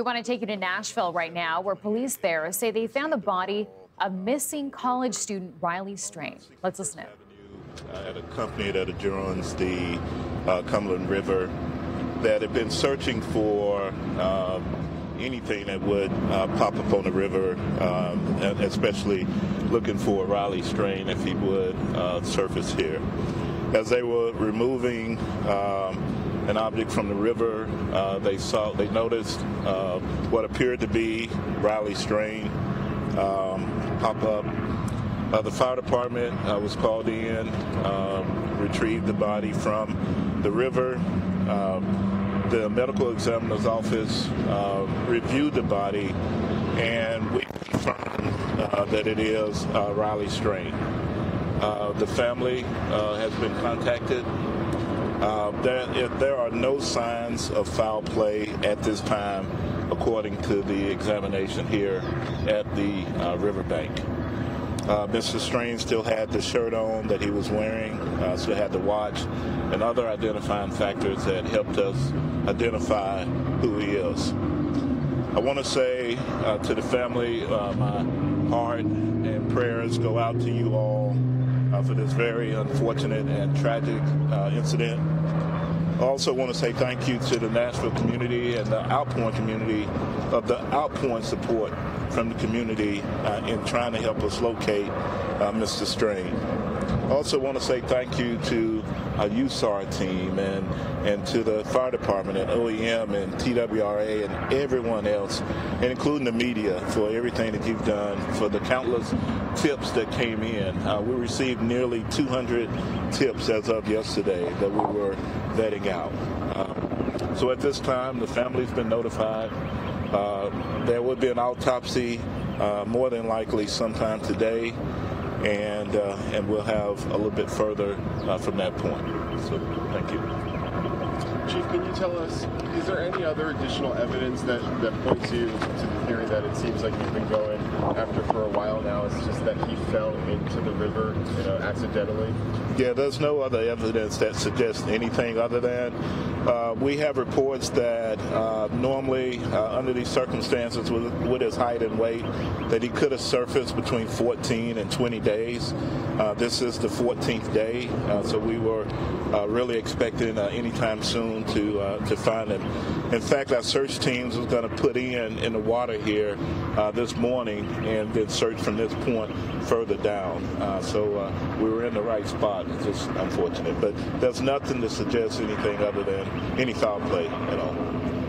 We want to take you to Nashville right now, where police there say they found the body of missing college student Riley Strain. Let's listen in. Uh, at a company that adjoins the uh, Cumberland River that had been searching for um, anything that would uh, pop up on the river, um, especially looking for Riley Strain if he would uh, surface here. As they were removing um, an object from the river, uh, they saw, they noticed uh, what appeared to be Riley Strain um, pop up uh, the fire department uh, was called in, um, retrieved the body from the river. Um, the medical examiner's office uh, reviewed the body, and we confirmed uh, that it is Riley Strain. Uh, the family has been contacted. There, there, are no signs of foul play at this time, according to the examination here at the riverbank. Uh, Mr. Strain still had the shirt on that he was wearing, uh, still had the watch, and other identifying factors that helped us identify who he is. I want to say uh, to the family, uh, my heart and prayers go out to you all uh, for this very unfortunate and tragic uh, incident. I also want to say thank you to the Nashville community and the Outpouring community of the outpouring support from the community uh, in trying to help us locate uh, Mr. Strain. I also want to say thank you to our USAR team and, and to the fire department and OEM and TWRA and everyone else, and including the media for everything that you've done, for the countless tips that came in. Uh, we received nearly 200 tips as of yesterday that we were vetting out. Uh, so at this time, the family's been notified. Uh, there will be an autopsy uh, more than likely sometime today and uh, and we'll have a little bit further uh, from that point. So thank you. Chief, can you tell us, is there any other additional evidence that, that points you to the theory that it seems like you've been going after for a while now? It's just that he fell into the river, you know, accidentally? Yeah, there's no other evidence that suggests anything other than uh, we have reports that uh, normally, uh, under these circumstances, with, with, his height and weight, that he could have surfaced between 14 and 20 days. Uh, this is the 14th day, uh, so we were uh, really expecting anytime soon to uh, to find him. In fact, our search teams was going to put in in the water here uh, this morning and then search from this point further down. Uh, so we were in the right spot. It's just unfortunate, but there's nothing to suggest anything other than any foul play at all.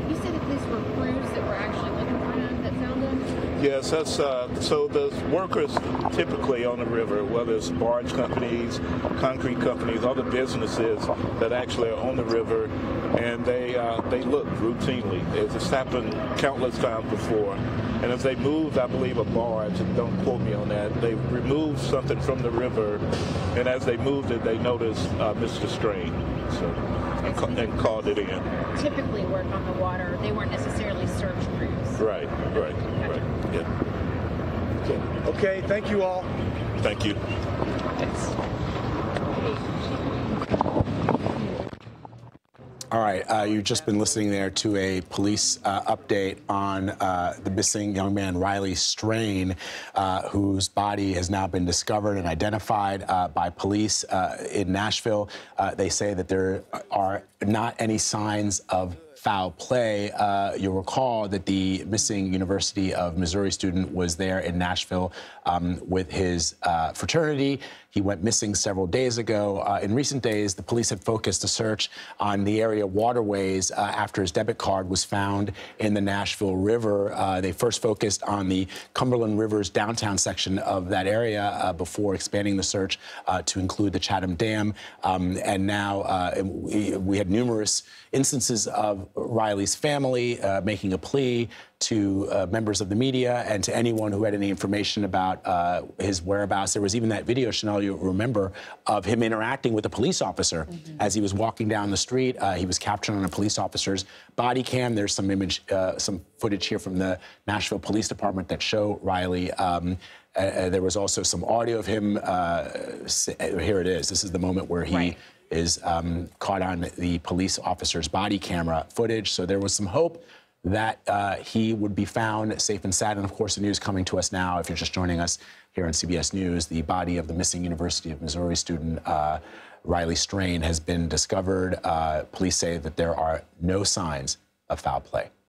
You said that these were crews that were actually looking for him that found him? Yes, that's uh, so the workers typically on the river, whether it's barge companies, concrete companies, other businesses that actually are on the river, and they uh, they look routinely. It's happened countless times before. And as they moved, I believe, a barge, and don't quote me on that, they removed something from the river, and as they moved it, they noticed uh, Mr. Strain. So and, and called it in. Typically work on the water. They weren't necessarily search crews. Right, right, right. Yeah. Okay. okay, thank you all. Thank you. Thanks. All right, uh, you've just been listening there to a police uh, update on uh, the missing young man Riley Strain, uh, whose body has now been discovered and identified uh, by police uh, in Nashville. they say that there are not any signs of foul play. Uh, you'll recall that the missing University of Missouri student was there in Nashville um, with his uh, fraternity. He went missing several days ago. Uh, in recent days, the police had focused a search on the area waterways uh, after his debit card was found in the Nashville River. Uh, they first focused on the Cumberland River's downtown section of that area uh, before expanding the search to include the Cheatham Dam. Um, and now we, we, had numerous instances of Riley's family making a plea to uh, members of the media and to anyone who had any information about uh, his whereabouts. There was even that video, Chanel, you remember, of him interacting with a police officer mm -hmm. as he was walking down the street. Uh, he was captured on a police officer's body cam. There's some image, uh, some footage here from the Nashville Police Department that show Riley. Um, uh, there was also some audio of him. here it is. This is the moment where he. Right. Is um, caught on the police officer's body camera footage. So there was some hope that uh, he would be found safe and sound. And of course, the news coming to us now, if you're just joining us here on CBS News, the body of the missing University of Missouri student uh, Riley Strain has been discovered. Uh, police say that there are no signs of foul play.